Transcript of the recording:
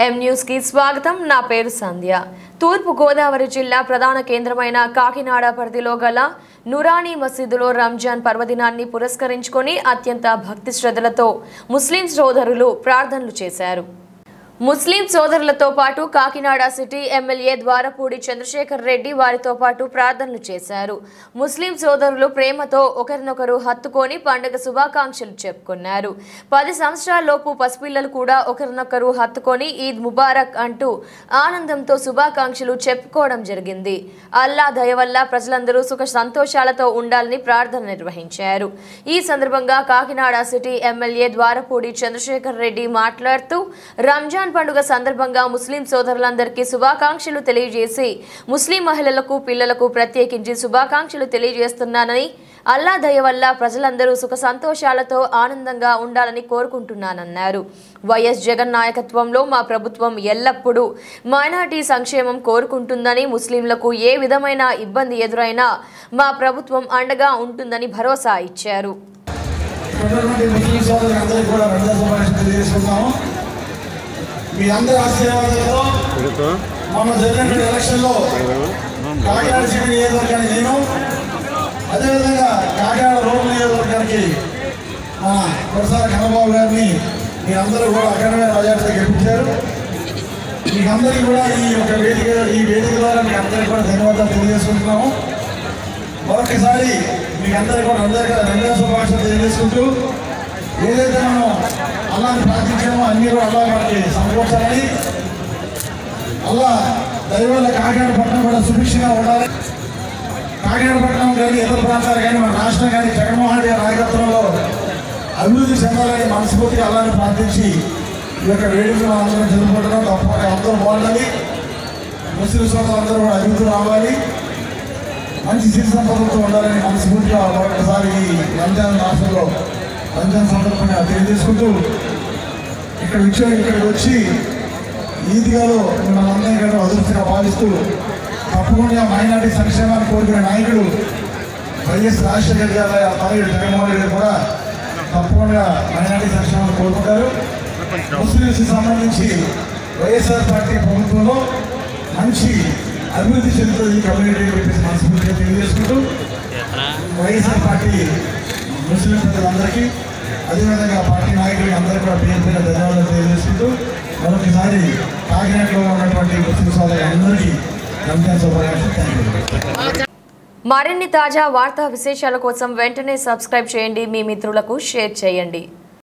ఎం న్యూస్కి స్వాగతం. నా పేరు సంధ్య. తూర్పు గోదావరి జిల్లా ప్రధాన కేంద్రమైన కాకినాడ పరిధిలో గల నురానీ మసీదులో రంజాన్ పర్వదినాన్ని పురస్కరించుకొని అత్యంత భక్తి శ్రద్ధలతో ముస్లిం సోదరులు ప్రార్థనలు చేశారు. ముస్లిం సోదరులతో పాటు కాకినాడ సిటీ ఎమ్మెల్యే ద్వారపూడి చంద్రశేఖర్ రెడ్డి వారితో పాటు ప్రార్థనలు చేశారు. ముస్లిం సోదరులు ప్రేమతో ఒకరినొకరు హత్తుకొని పండుగ శుభాకాంక్షలు చెప్పుకున్నారు. పది సంవత్సరాలలోపు పసిపిల్లలు కూడా ఒకరినొకరు హత్తుకొని ఈద్ ముబారక్ అంటూ ఆనందంతో శుభాకాంక్షలు చెప్పుకోవడం జరిగింది. అల్లా దయ వల్ల ప్రజలందరూ సుఖ సంతోషాలతో ఉండాలని ప్రార్థన నిర్వహించారు. ఈ సందర్భంగా కాకినాడ సిటీ ఎమ్మెల్యే ద్వారపూడి చంద్రశేఖర్ రెడ్డి మాట్లాడుతూ రంజాన్ పండుగ సందర్భంగా ముస్లిం సోదరులందరికీ శుభాకాంక్షలు తెలియజేసి ముస్లిం మహిళలకు పిల్లలకు ప్రత్యేకించి శుభాకాంక్షలు తెలియజేస్తున్నానని అల్లా దయ వల్ల ప్రజలందరూ సుఖ సంతోషాలతో ఆనందంగా ఉండాలని కోరుకుంటున్నానన్నారు. వైఎస్ జగన్ నాయకత్వంలో మా ప్రభుత్వం ఎల్లప్పుడూ మైనార్టీ సంక్షేమం కోరుకుంటుందని ముస్లింలకు ఏ విధమైన ఇబ్బంది ఎదురైనా మా ప్రభుత్వం అండగా ఉంటుందని భరోసా ఇచ్చారు ఉన్నటువంటి ముస్లిం సోదరులందరికీ కూడా రంజాన్ శుభాకాంక్షలు తెలియజేసుకుంటాము మీ అందరి ఆశీర్వాదాలతో మొన్న జరిగినటువంటి ఎలక్షన్లో కాకినాడ సిటీ నియోజకవర్గానికి నేను అదేవిధంగా కాకినాడ రోడ్ నియోజకవర్గానికి మన ప్రసాద్ కన్నబాబు గారిని మీరందరూ కూడా అఖండమైన మెజార్టీతో గెలిపించారు. మీకందరికీ కూడా ఈ యొక్క వేదిక ఈ వేదిక ద్వారా మీ అందరికీ కూడా ధన్యవాదాలు తెలియజేసుకుంటున్నాము. మరొకసారి మీకు అందరికీ కూడా అందరికీ రంజాన్ శుభాకాంక్షలు తెలియజేసుకుంటూ ఏదైతే మనం ప్రార్థించామో అన్ని కూడా మనకి సమకూర్చాలని అలా దైవాల కాకినాడ పట్టణం కూడా సుభిక్షంగా ఉండాలి. కాకినాడ పట్టణం కానీ ఇతర ప్రాంతాలు కానీ మన రాష్ట్రం కానీ జగన్మోహన్ రెడ్డి నాయకత్వంలో అభివృద్ధి చెందాలని మనస్ఫూర్తిగా అల్లాని ప్రార్థించి ఈ యొక్క వేడుకలు అందరం జరుపుకుంటున్నాం. తప్పకుండా అందరూ బాగుండాలి. ముస్లిం సోదరులందరూ కూడా అభివృద్ధి రావాలి. మంచి సిరి సంపదలతో ఉండాలని మనస్ఫూర్తిగా ఒకసారి ఈ రంజాన్ రాష్ట్రంలో రంజాన్ సందర్భంగా తెలియజేసుకుంటూ ఇక్కడ విషయం ఇక్కడికి వచ్చి ఈదిగాలో మన అందరినీ గారు అదృష్టంగా భావిస్తూ తప్పకుండా మైనార్టీ సంక్షేమాన్ని కోరుకునే నాయకుడు వైఎస్ రాజశేఖర్ గారు తనయుడు జగన్మోహన్ రెడ్డి కూడా తప్పకుండా మైనార్టీ సంక్షేమాన్ని కోరుకుంటారు. ముస్లింస్కి సంబంధించి వైఎస్ఆర్ పార్టీ ప్రభుత్వంలో మంచి అభివృద్ధి చెందుతుంది ఈ కమ్యూనిటీ అని చెప్పేసి మనస్ఫూర్తిగా తెలియజేసుకుంటూ వైఎస్ఆర్ పార్టీ ముస్లిం ప్రజలందరికీ అదేవిధంగా పార్టీ నాయకులకి అందరికీ కూడా పేరు పేరు ధన్యవాదాలు తెలియజేసుకుంటూ మరొకసారి కాకినాడలో ఉన్నటువంటి ముస్లిం సోదరులందరికీ రంజాన్ శుభాకాంక్షలు. థ్యాంక్ యూ మరిన్ని తాజా వార్తా విశేషాల కోసం వెంటనే సబ్స్క్రైబ్ చేయండి. మీ మిత్రులకు షేర్ చేయండి.